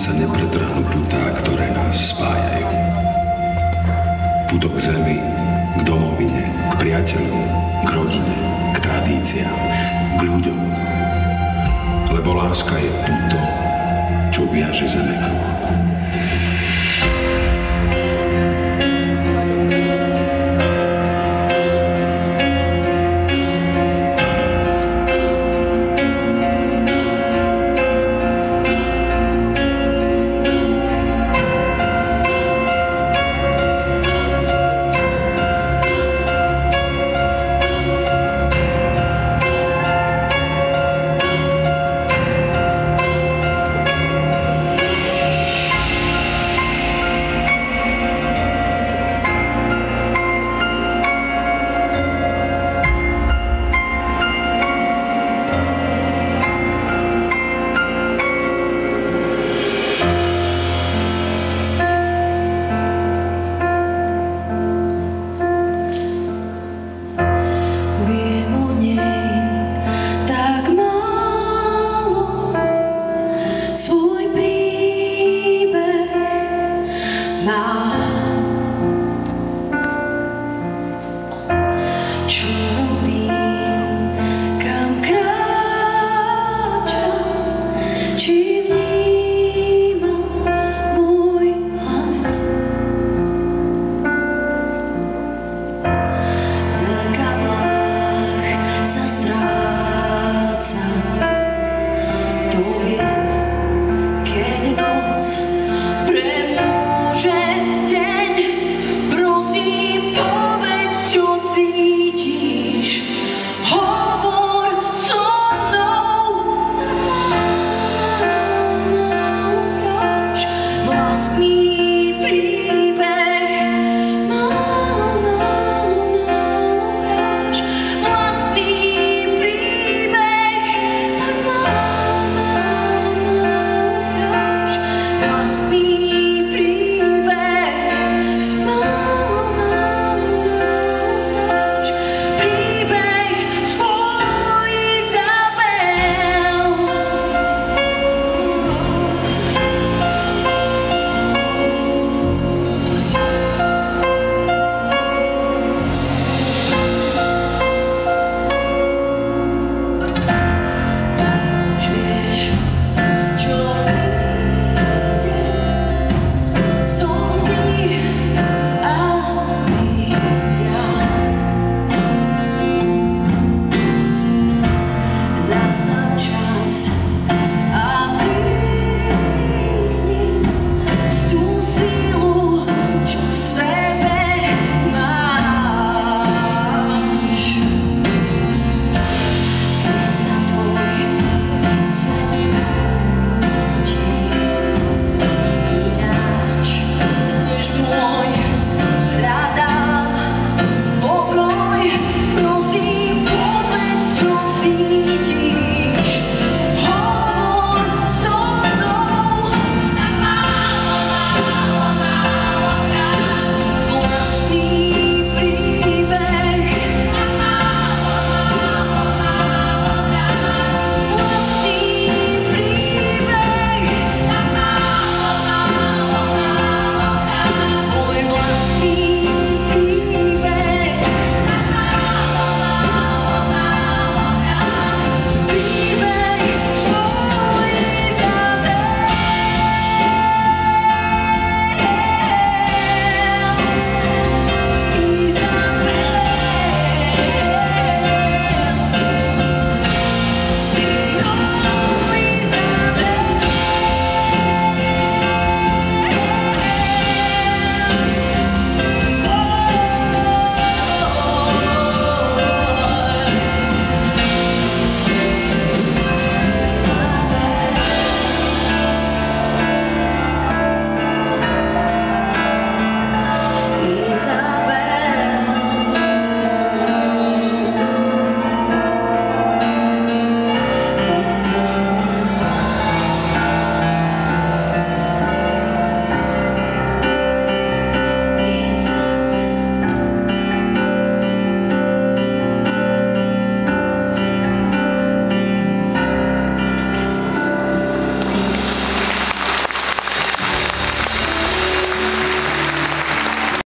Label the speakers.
Speaker 1: sa nepretrhnú putá, ktoré nás spájajú. Puto k zemi, k domovine, k priateľom, k rodine, k tradíciám, k ľuďom. Lebo láska je puto, čo viaže
Speaker 2: zeme k True be.